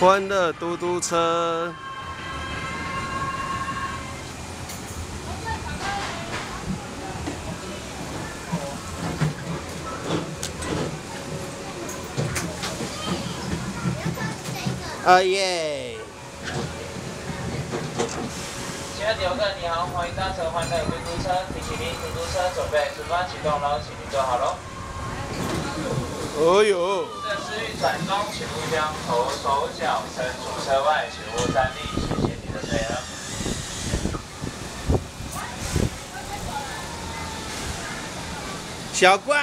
欢乐嘟嘟车。啊耶！亲爱的游客，你好，欢迎搭乘欢乐嘟嘟车。提醒您，嘟嘟车准备出发启动喽，请您坐好喽。哦呦！这是预转中，请勿将头、手脚伸出车外，请勿站立，谢谢您的配合。小乖，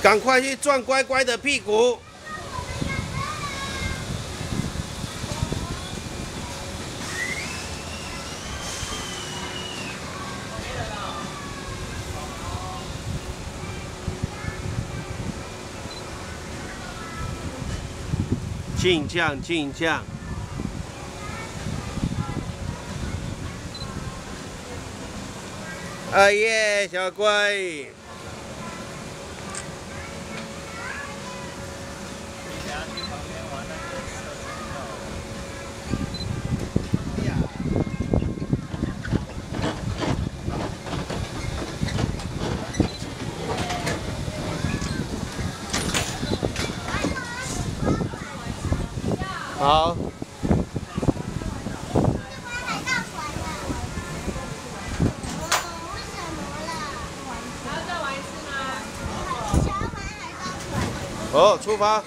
赶快去转乖乖的屁股。进降，进降。哎耶，小乖。好。哦，出发。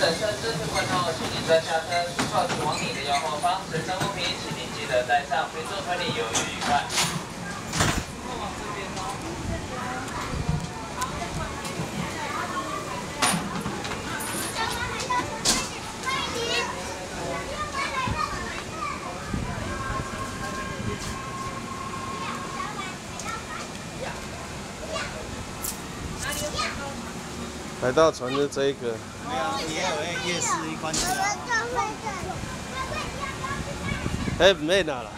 等车支付关后，请您再下车出发前往你的右后方，随身物品请您记得带上，并坐车里游园愉快。海盗船的这一个。没有，也有夜市一关起来。哎，没拿了。